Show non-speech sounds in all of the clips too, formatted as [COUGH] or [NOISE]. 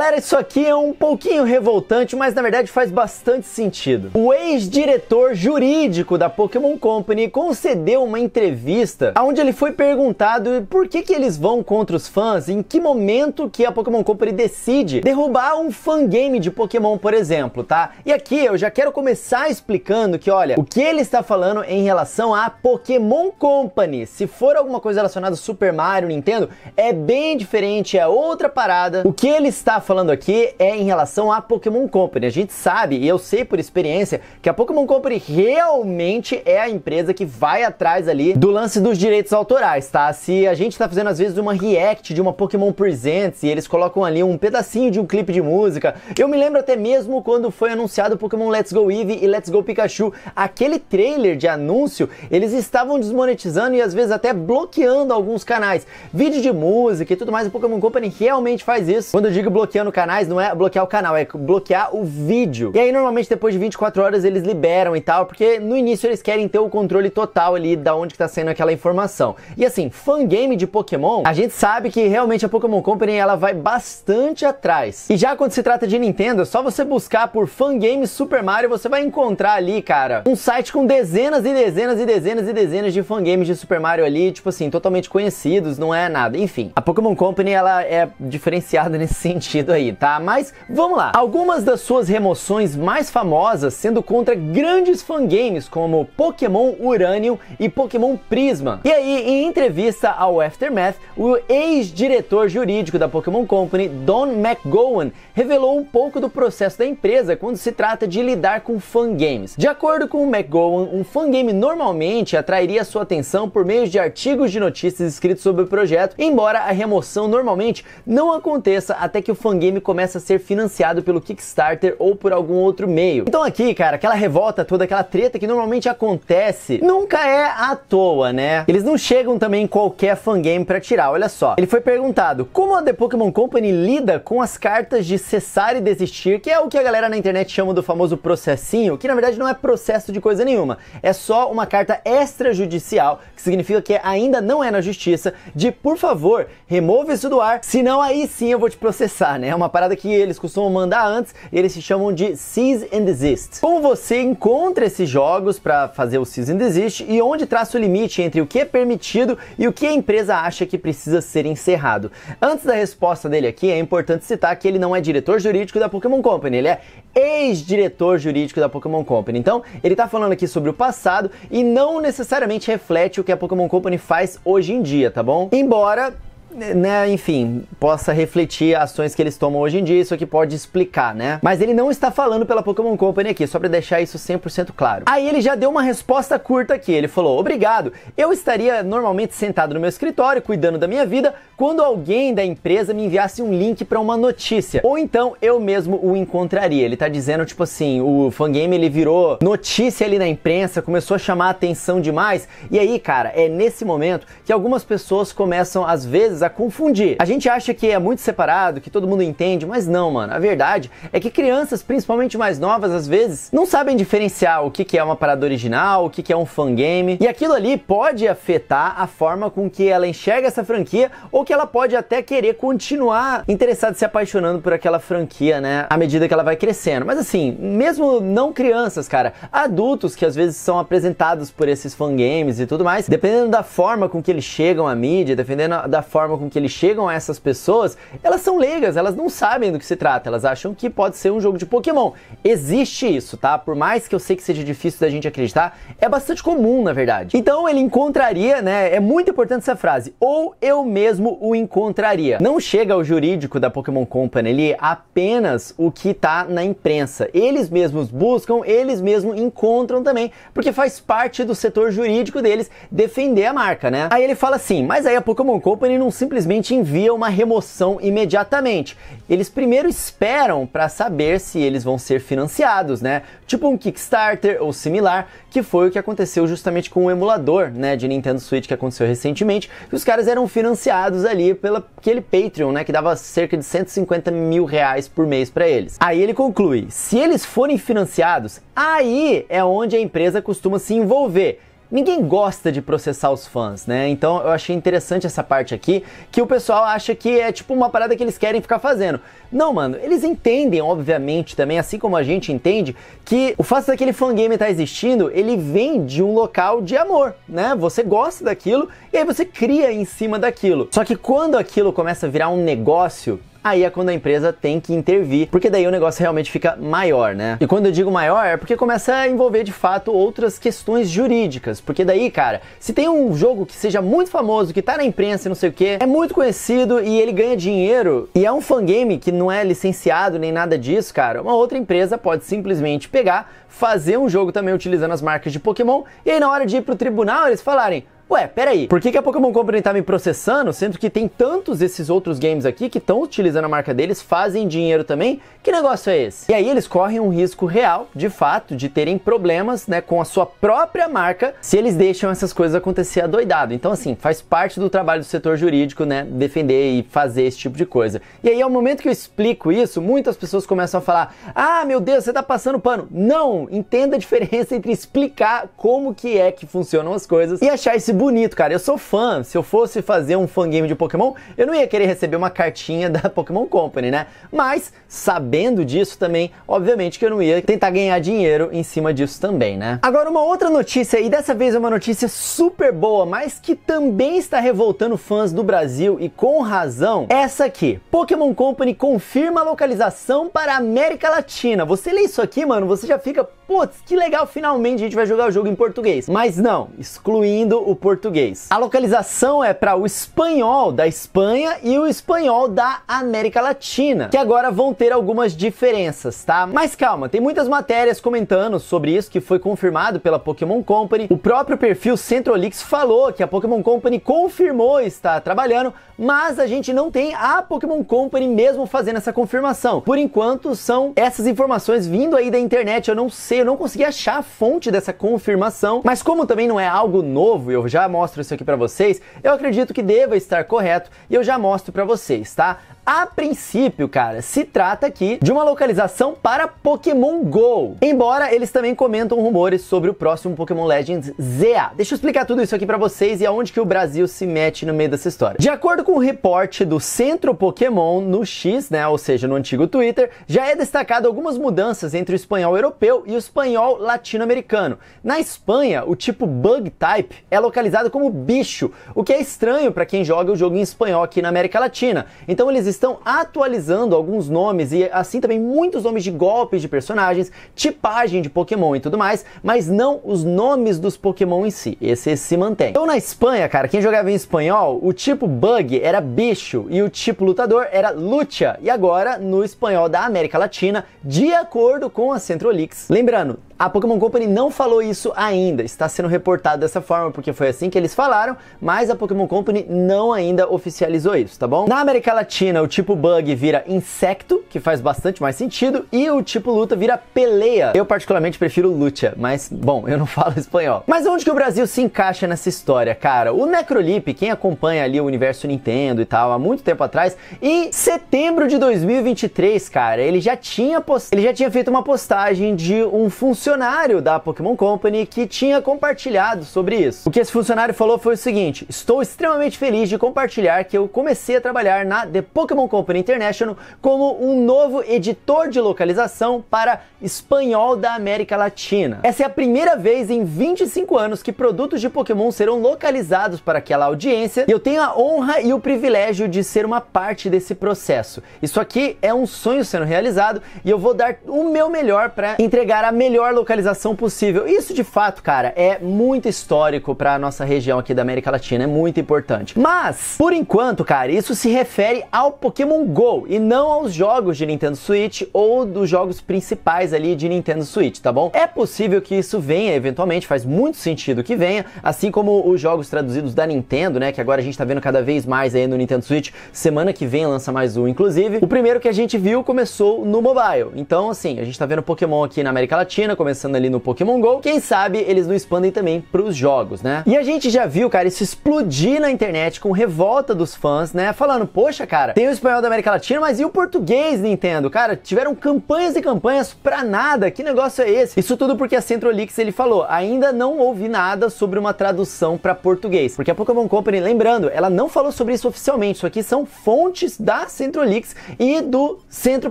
Galera, isso aqui é um pouquinho revoltante, mas na verdade faz bastante sentido. O ex-diretor jurídico da Pokémon Company concedeu uma entrevista onde ele foi perguntado por que, que eles vão contra os fãs, em que momento que a Pokémon Company decide derrubar um fangame de Pokémon, por exemplo, tá? E aqui eu já quero começar explicando que, olha, o que ele está falando em relação à Pokémon Company, se for alguma coisa relacionada a Super Mario, Nintendo, é bem diferente, é outra parada. O que ele está falando aqui é em relação à Pokémon Company. A gente sabe, e eu sei por experiência, que a Pokémon Company realmente é a empresa que vai atrás ali do lance dos direitos autorais, tá? Se a gente tá fazendo às vezes uma react de uma Pokémon Presents e eles colocam ali um pedacinho de um clipe de música, eu me lembro até mesmo quando foi anunciado Pokémon Let's Go Eevee e Let's Go Pikachu, aquele trailer de anúncio, eles estavam desmonetizando e às vezes até bloqueando alguns canais. Vídeo de música e tudo mais, a Pokémon Company realmente faz isso. Quando eu digo bloqueando canais, não é bloquear o canal, é bloquear o vídeo. E aí normalmente depois de 24 horas eles liberam e tal, porque no início eles querem ter o controle total ali da onde que tá sendo aquela informação. E assim, fangame de Pokémon, a gente sabe que realmente a Pokémon Company ela vai bastante atrás. E já quando se trata de Nintendo, é só você buscar por fangame Super Mario, você vai encontrar ali, cara, um site com dezenas e dezenas e dezenas e dezenas de fangames de Super Mario ali, tipo assim, totalmente conhecidos, não é nada. Enfim, a Pokémon Company ela é diferenciada [LAUGHS] nesse sentido aí, tá? Mas vamos lá. Algumas das suas remoções mais famosas sendo contra grandes fangames como Pokémon Uranium e Pokémon Prisma. E aí, em entrevista ao Aftermath, o ex-diretor jurídico da Pokémon Company, Don McGowan, revelou um pouco do processo da empresa quando se trata de lidar com fangames. De acordo com o McGowan, um fangame normalmente atrairia sua atenção por meio de artigos de notícias escritos sobre o projeto, embora a remoção normalmente não aconteça até que o fangame comece a ser financiado pelo Kickstarter ou por algum outro meio. Então aqui, cara, aquela revolta toda, aquela treta que normalmente acontece, nunca é à toa, né? Eles não chegam também em qualquer fangame para tirar, olha só. Ele foi perguntado como a The Pokémon Company lida com as cartas de cessar e desistir, que é o que a galera na internet chama do famoso processinho, que na verdade não é processo de coisa nenhuma, é só uma carta extrajudicial, que significa que ainda não é na justiça, de por favor, remova isso do ar, senão aí sim eu vou te processar, né? É uma parada que eles costumam mandar antes e eles se chamam de cease and desist. Como você encontra esses jogos para fazer o cease and desist e onde traça o limite entre o que é permitido e o que a empresa acha que precisa ser encerrado? Antes da resposta dele aqui, é importante citar que ele não é diretor jurídico da Pokémon Company, ele é ex-diretor jurídico da Pokémon Company. Então, ele tá falando aqui sobre o passado e não necessariamente reflete o que a Pokémon Company faz hoje em dia, tá bom? Embora né, enfim, possa refletir ações que eles tomam hoje em dia, isso aqui pode explicar, né? Mas ele não está falando pela Pokémon Company aqui, só para deixar isso 100% claro. Aí ele já deu uma resposta curta aqui, ele falou: "Obrigado. Eu estaria normalmente sentado no meu escritório cuidando da minha vida quando alguém da empresa me enviasse um link para uma notícia, ou então eu mesmo o encontraria". Ele tá dizendo tipo assim, o fangame ele virou notícia ali na imprensa, começou a chamar a atenção demais. E aí, cara, é nesse momento que algumas pessoas começam às vezes a confundir. A gente acha que é muito separado, que todo mundo entende, mas não, mano. A verdade é que crianças, principalmente mais novas, às vezes, não sabem diferenciar o que, é uma parada original, o que, que é um fangame. E aquilo ali pode afetar a forma com que ela enxerga essa franquia ou que ela pode até querer continuar interessada se apaixonando por aquela franquia, né? À medida que ela vai crescendo. Mas assim, mesmo não crianças, cara, adultos que às vezes são apresentados por esses fangames e tudo mais, dependendo da forma com que eles chegam à mídia, dependendo da forma com que eles chegam a essas pessoas, elas são leigas, elas não sabem do que se trata, elas acham que pode ser um jogo de Pokémon. Existe isso, tá? Por mais que eu sei que seja difícil da gente acreditar, é bastante comum, na verdade. Então ele encontraria, né? É muito importante essa frase, ou eu mesmo o encontraria. Não chega ao jurídico da Pokémon Company ali apenas o que tá na imprensa. Eles mesmos buscam, eles mesmos encontram também, porque faz parte do setor jurídico deles defender a marca, né? Aí ele fala assim, mas aí a Pokémon Company não simplesmente envia uma remoção imediatamente. Eles primeiro esperam para saber se eles vão ser financiados, né? Tipo um Kickstarter ou similar, que foi o que aconteceu justamente com o emulador, né, de Nintendo Switch que aconteceu recentemente, que os caras eram financiados ali pelo aquele Patreon, né, que dava cerca de 150 mil reais por mês para eles. Aí ele conclui: se eles forem financiados, aí é onde a empresa costuma se envolver ninguém gosta de processar os fãs, né? Então eu achei interessante essa parte aqui, que o pessoal acha que é tipo uma parada que eles querem ficar fazendo. Não, mano, eles entendem, obviamente, também, assim como a gente entende, que o fato daquele fangame estar tá existindo, ele vem de um local de amor, né? Você gosta daquilo e aí você cria em cima daquilo. Só que quando aquilo começa a virar um negócio, aí é quando a empresa tem que intervir, porque daí o negócio realmente fica maior, né? E quando eu digo maior é porque começa a envolver de fato outras questões jurídicas, porque daí, cara, se tem um jogo que seja muito famoso, que tá na imprensa e não sei o que, é muito conhecido e ele ganha dinheiro e é um fangame que não é licenciado nem nada disso, cara, uma outra empresa pode simplesmente pegar, fazer um jogo também utilizando as marcas de Pokémon e aí na hora de ir pro tribunal eles falarem Ué, peraí, por que, que a Pokémon Company tá me processando, sendo que tem tantos desses outros games aqui que estão utilizando a marca deles, fazem dinheiro também? Que negócio é esse? E aí eles correm um risco real, de fato, de terem problemas, né, com a sua própria marca, se eles deixam essas coisas acontecer adoidado. Então, assim, faz parte do trabalho do setor jurídico, né, defender e fazer esse tipo de coisa. E aí, ao momento que eu explico isso, muitas pessoas começam a falar: ah, meu Deus, você tá passando pano. Não! Entenda a diferença entre explicar como que é que funcionam as coisas e achar esse bonito, cara. Eu sou fã. Se eu fosse fazer um fangame de Pokémon, eu não ia querer receber uma cartinha da Pokémon Company, né? Mas, sabendo disso também, obviamente que eu não ia tentar ganhar dinheiro em cima disso também, né? Agora, uma outra notícia, e dessa vez é uma notícia super boa, mas que também está revoltando fãs do Brasil e com razão, essa aqui. Pokémon Company confirma a localização para a América Latina. Você lê isso aqui, mano, você já fica, putz, que legal, finalmente a gente vai jogar o jogo em português. Mas não, excluindo o português português. A localização é para o espanhol da Espanha e o espanhol da América Latina, que agora vão ter algumas diferenças, tá? Mas calma, tem muitas matérias comentando sobre isso que foi confirmado pela Pokémon Company. O próprio perfil Centrolix falou que a Pokémon Company confirmou estar trabalhando, mas a gente não tem a Pokémon Company mesmo fazendo essa confirmação. Por enquanto, são essas informações vindo aí da internet. Eu não sei, eu não consegui achar a fonte dessa confirmação, mas como também não é algo novo, eu já mostro isso aqui para vocês, eu acredito que deva estar correto e eu já mostro para vocês, tá? A princípio, cara, se trata aqui de uma localização para Pokémon GO. Embora eles também comentam rumores sobre o próximo Pokémon Legends ZA. Deixa eu explicar tudo isso aqui para vocês e aonde que o Brasil se mete no meio dessa história. De acordo com o reporte do Centro Pokémon no X, né, ou seja, no antigo Twitter, já é destacado algumas mudanças entre o espanhol europeu e o espanhol latino-americano. Na Espanha, o tipo Bug Type é localizado como bicho, o que é estranho para quem joga o jogo em espanhol aqui na América Latina. Então eles estão atualizando alguns nomes e assim também muitos nomes de golpes de personagens, tipagem de Pokémon e tudo mais, mas não os nomes dos Pokémon em si. Esse se mantém. Então na Espanha, cara, quem jogava em espanhol, o tipo bug era bicho e o tipo lutador era lucha. E agora no espanhol da América Latina, de acordo com a Centrolix. Lembrando, a Pokémon Company não falou isso ainda, está sendo reportado dessa forma porque foi assim que eles falaram, mas a Pokémon Company não ainda oficializou isso, tá bom? Na América Latina, o tipo bug vira insecto, que faz bastante mais sentido, e o tipo luta vira peleia. Eu particularmente prefiro lucha, mas bom, eu não [LAUGHS] falo espanhol. Mas onde que o Brasil se encaixa nessa história, cara? O Necrolip, quem acompanha ali o universo Nintendo e tal há muito tempo atrás, em setembro de 2023, cara, ele já tinha post... ele já tinha feito uma postagem de um funcionário funcionário da Pokémon Company que tinha compartilhado sobre isso. O que esse funcionário falou foi o seguinte: Estou extremamente feliz de compartilhar que eu comecei a trabalhar na The Pokémon Company International como um novo editor de localização para espanhol da América Latina. Essa é a primeira vez em 25 anos que produtos de Pokémon serão localizados para aquela audiência e eu tenho a honra e o privilégio de ser uma parte desse processo. Isso aqui é um sonho sendo realizado e eu vou dar o meu melhor para entregar a melhor localização possível. Isso de fato, cara, é muito histórico para nossa região aqui da América Latina, é muito importante. Mas, por enquanto, cara, isso se refere ao Pokémon Go e não aos jogos de Nintendo Switch ou dos jogos principais ali de Nintendo Switch, tá bom? É possível que isso venha eventualmente, faz muito sentido que venha, assim como os jogos traduzidos da Nintendo, né, que agora a gente tá vendo cada vez mais aí no Nintendo Switch. Semana que vem lança mais um, inclusive. O primeiro que a gente viu começou no mobile. Então, assim, a gente tá vendo Pokémon aqui na América Latina, começando ali no Pokémon GO, quem sabe eles não expandem também pros jogos, né? E a gente já viu, cara, isso explodir na internet com revolta dos fãs, né? Falando, poxa, cara, tem o espanhol da América Latina, mas e o português, Nintendo? Cara, tiveram campanhas e campanhas pra nada, que negócio é esse? Isso tudo porque a Centrolix, ele falou, ainda não ouvi nada sobre uma tradução para português, porque a Pokémon Company, lembrando, ela não falou sobre isso oficialmente, isso aqui são fontes da Centrolix e do Centro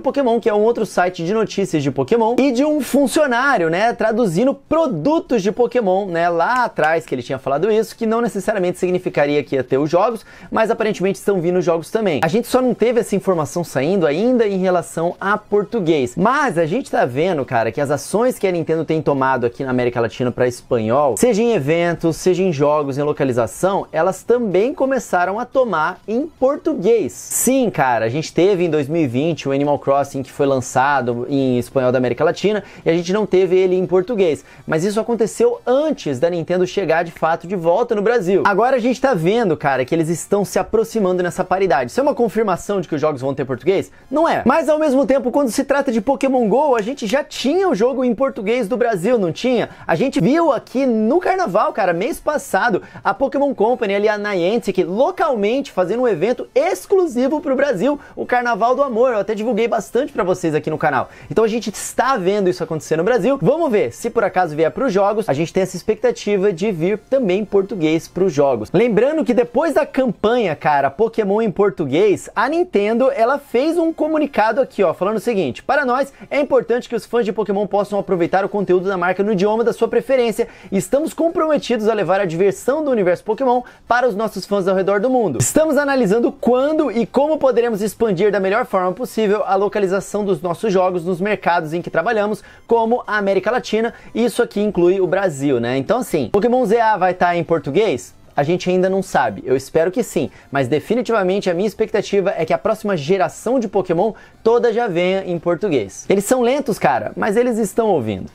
Pokémon, que é um outro site de notícias de Pokémon, e de um funcionário, né, traduzindo produtos de Pokémon, né, lá atrás que ele tinha falado isso, que não necessariamente significaria que ia ter os jogos, mas aparentemente estão vindo jogos também. A gente só não teve essa informação saindo ainda em relação a português, mas a gente tá vendo, cara, que as ações que a Nintendo tem tomado aqui na América Latina para espanhol, seja em eventos, seja em jogos, em localização, elas também começaram a tomar em português. Sim, cara, a gente teve em 2020 o Animal Crossing que foi lançado em espanhol da América Latina e a gente não teve ele em português, mas isso aconteceu antes da Nintendo chegar de fato de volta no Brasil. Agora a gente tá vendo, cara, que eles estão se aproximando nessa paridade. Isso é uma confirmação de que os jogos vão ter português? Não é. Mas ao mesmo tempo, quando se trata de Pokémon GO, a gente já tinha o jogo em português do Brasil, não tinha? A gente viu aqui no carnaval, cara, mês passado, a Pokémon Company ali, a Niantic, localmente fazendo um evento exclusivo pro Brasil, o Carnaval do Amor. Eu até divulguei bastante para vocês aqui no canal. Então a gente está vendo isso acontecer no Brasil. Vamos ver, se por acaso vier para os jogos, a gente tem essa expectativa de vir também em português para os jogos. Lembrando que depois da campanha, cara, Pokémon em português, a Nintendo, ela fez um comunicado aqui, ó, falando o seguinte: "Para nós é importante que os fãs de Pokémon possam aproveitar o conteúdo da marca no idioma da sua preferência estamos comprometidos a levar a diversão do universo Pokémon para os nossos fãs ao redor do mundo. Estamos analisando quando e como poderemos expandir da melhor forma possível a localização dos nossos jogos nos mercados em que trabalhamos, como a América Latina, e isso aqui inclui o Brasil, né? Então assim, Pokémon ZA vai estar tá em português? A gente ainda não sabe, eu espero que sim, mas definitivamente a minha expectativa é que a próxima geração de Pokémon toda já venha em português. Eles são lentos, cara, mas eles estão ouvindo.